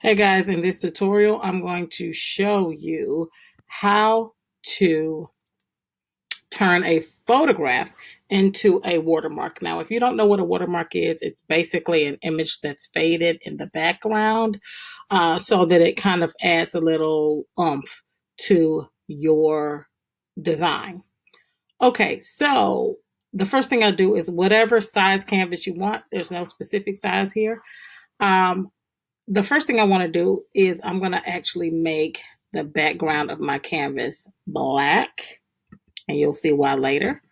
Hey guys, in this tutorial, I'm going to show you how to turn a photograph into a watermark. Now, if you don't know what a watermark is, it's basically an image that's faded in the background uh, so that it kind of adds a little oomph to your design. Okay, so the first thing I do is whatever size canvas you want, there's no specific size here. Um, the first thing I want to do is I'm going to actually make the background of my canvas black. And you'll see why later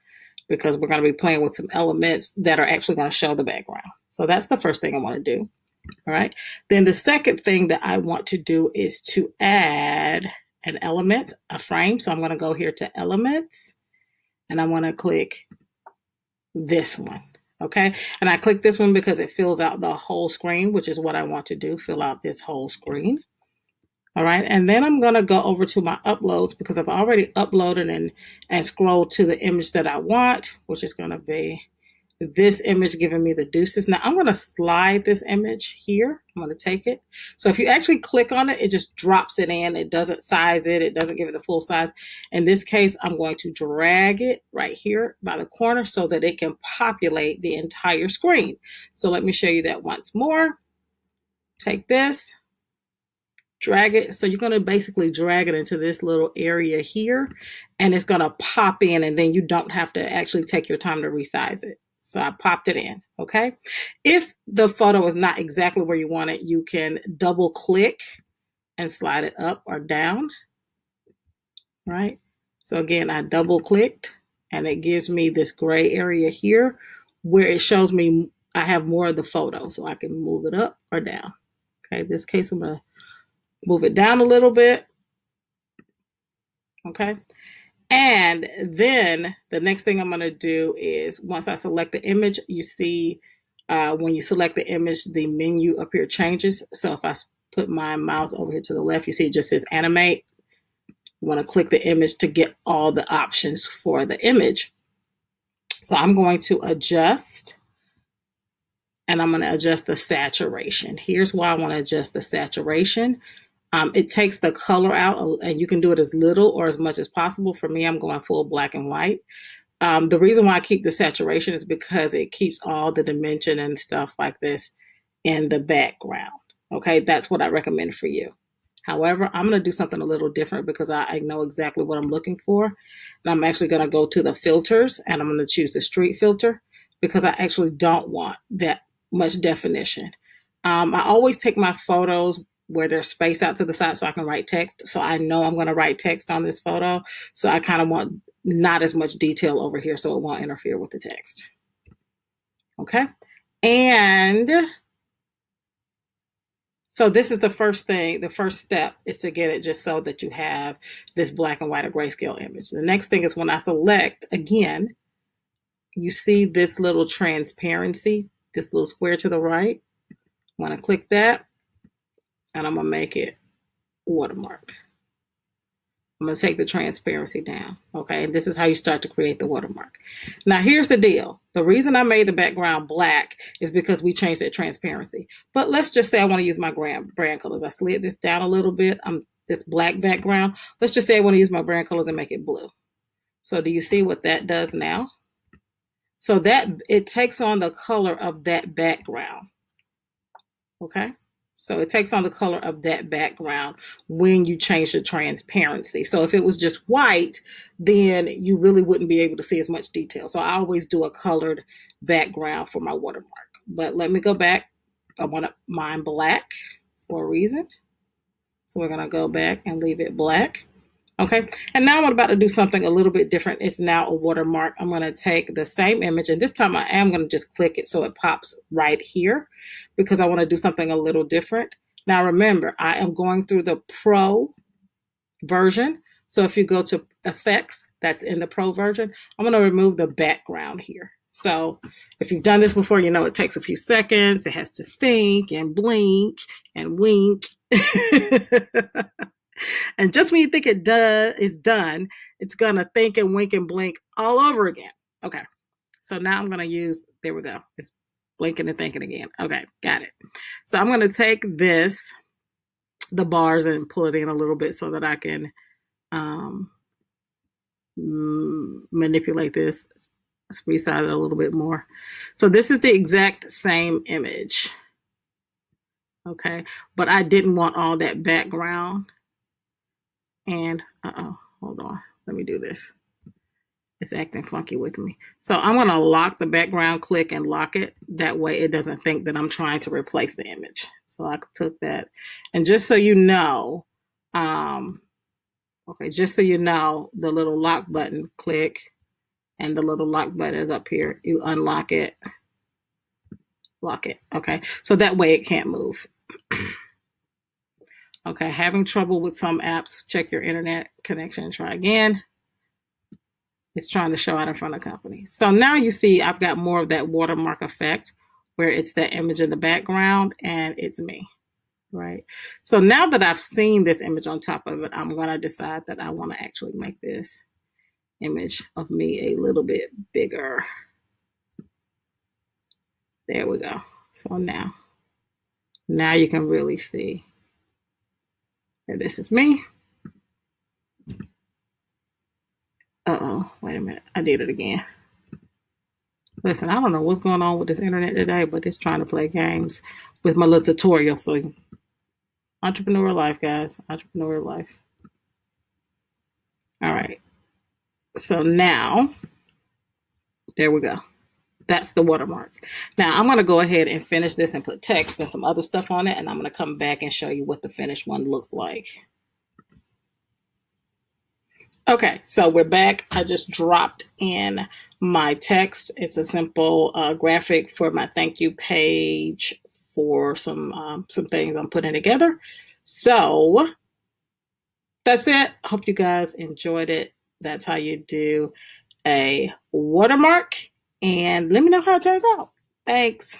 because we're going to be playing with some elements that are actually going to show the background. So that's the first thing I want to do. All right. Then the second thing that I want to do is to add an element, a frame. So I'm going to go here to elements and I want to click this one. Okay. And I click this one because it fills out the whole screen, which is what I want to do, fill out this whole screen. All right. And then I'm going to go over to my uploads because I've already uploaded and, and scrolled to the image that I want, which is going to be this image giving me the deuces. Now I'm going to slide this image here. I'm going to take it. So if you actually click on it, it just drops it in. It doesn't size it. It doesn't give it the full size. In this case, I'm going to drag it right here by the corner so that it can populate the entire screen. So let me show you that once more. Take this, drag it. So you're going to basically drag it into this little area here and it's going to pop in and then you don't have to actually take your time to resize it. So I popped it in, okay? If the photo is not exactly where you want it, you can double click and slide it up or down, right? So again, I double clicked and it gives me this gray area here where it shows me I have more of the photo so I can move it up or down. Okay, in this case, I'm gonna move it down a little bit. Okay, and then the next thing I'm going to do is once I select the image, you see uh, when you select the image, the menu up here changes. So if I put my mouse over here to the left, you see it just says animate. You want to click the image to get all the options for the image. So I'm going to adjust and I'm going to adjust the saturation. Here's why I want to adjust the saturation um, it takes the color out, and you can do it as little or as much as possible. For me, I'm going full black and white. Um, the reason why I keep the saturation is because it keeps all the dimension and stuff like this in the background. Okay, that's what I recommend for you. However, I'm going to do something a little different because I, I know exactly what I'm looking for. And I'm actually going to go to the filters and I'm going to choose the street filter because I actually don't want that much definition. Um, I always take my photos where there's space out to the side so I can write text. So I know I'm going to write text on this photo. So I kind of want not as much detail over here so it won't interfere with the text. Okay. And so this is the first thing, the first step is to get it just so that you have this black and white or grayscale image. The next thing is when I select again, you see this little transparency, this little square to the right. I want to click that and I'm going to make it watermark. I'm going to take the transparency down. Okay. And this is how you start to create the watermark. Now, here's the deal. The reason I made the background black is because we changed that transparency. But let's just say I want to use my brand, brand colors. I slid this down a little bit. I'm this black background. Let's just say I want to use my brand colors and make it blue. So do you see what that does now? So that it takes on the color of that background. Okay. So it takes on the color of that background when you change the transparency. So if it was just white, then you really wouldn't be able to see as much detail. So I always do a colored background for my watermark. But let me go back. I want mine black for a reason. So we're going to go back and leave it black. Okay, and now I'm about to do something a little bit different. It's now a watermark. I'm going to take the same image, and this time I am going to just click it so it pops right here because I want to do something a little different. Now remember, I am going through the Pro version. So if you go to Effects, that's in the Pro version, I'm going to remove the background here. So if you've done this before, you know it takes a few seconds. It has to think and blink and wink. and just when you think it does is done, it's gonna think and wink and blink all over again. Okay. So now I'm gonna use there we go. It's blinking and thinking again. Okay, got it. So I'm gonna take this the bars and pull it in a little bit so that I can um, manipulate this, resize it a little bit more. So this is the exact same image. Okay, but I didn't want all that background. And, uh-oh, hold on. Let me do this. It's acting funky with me. So I'm going to lock the background click and lock it. That way it doesn't think that I'm trying to replace the image. So I took that. And just so you know, um, okay, just so you know, the little lock button, click, and the little lock button is up here. You unlock it, lock it. Okay, so that way it can't move. okay, having trouble with some apps, check your internet connection and try again. It's trying to show out in front of company. So now you see I've got more of that watermark effect where it's that image in the background and it's me, right? So now that I've seen this image on top of it, I'm going to decide that I want to actually make this image of me a little bit bigger. There we go. So now, now you can really see this is me. Uh-oh, wait a minute. I did it again. Listen, I don't know what's going on with this internet today, but it's trying to play games with my little tutorial. So entrepreneur life, guys. Entrepreneur life. All right. So now, there we go. That's the watermark. Now I'm going to go ahead and finish this and put text and some other stuff on it. And I'm going to come back and show you what the finished one looks like. Okay, so we're back. I just dropped in my text. It's a simple uh, graphic for my thank you page for some um, some things I'm putting together. So that's it. Hope you guys enjoyed it. That's how you do a watermark. And let me know how it turns out. Thanks.